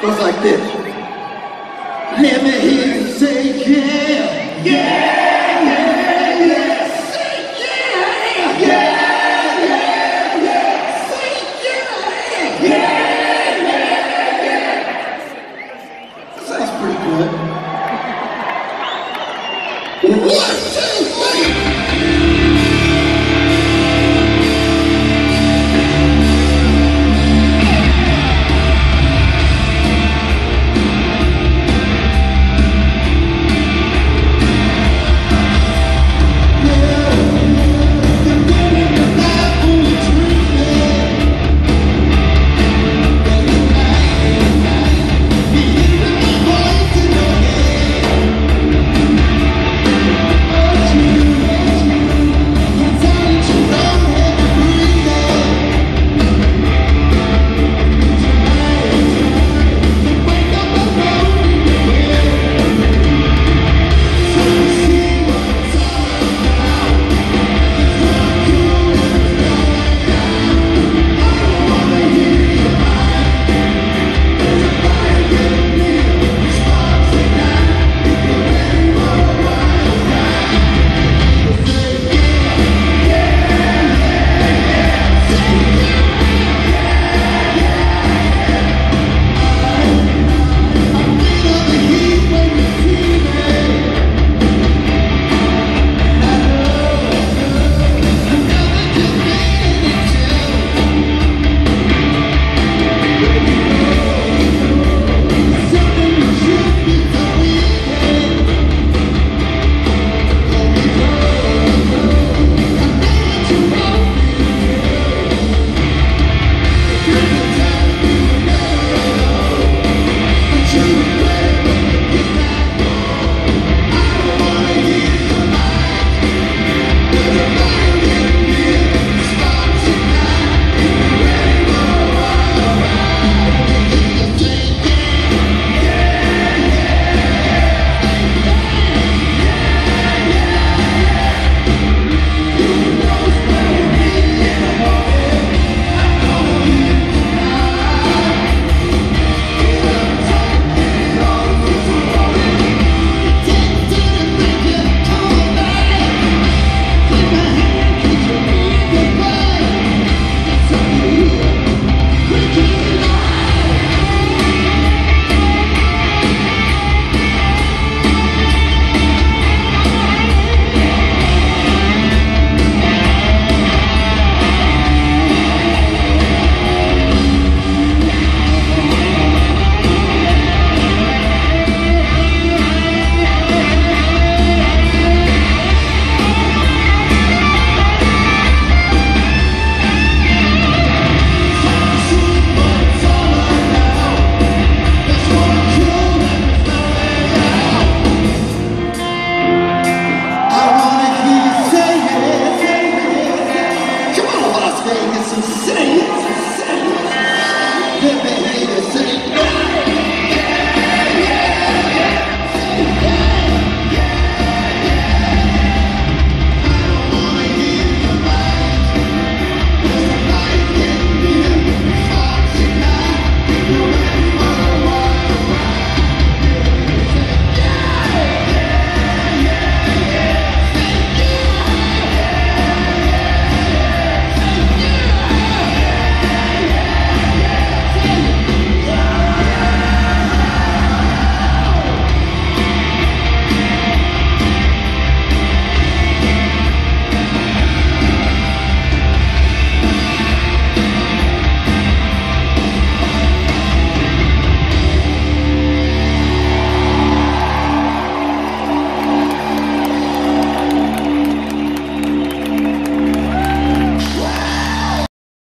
goes like this. Let me hear you say yeah, yeah, yeah, yeah. Say yeah, yeah, yeah, yeah. Say yeah, yeah, yeah, yeah. Sounds pretty good. One, two.